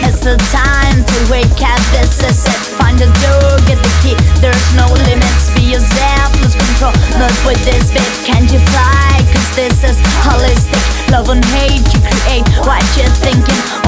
it's the Time to wake up, this is it, find a door. There's no limits, be yourself, lose control Not with this bitch, can't you fly? Cause this is holistic, love and hate you create What you thinking?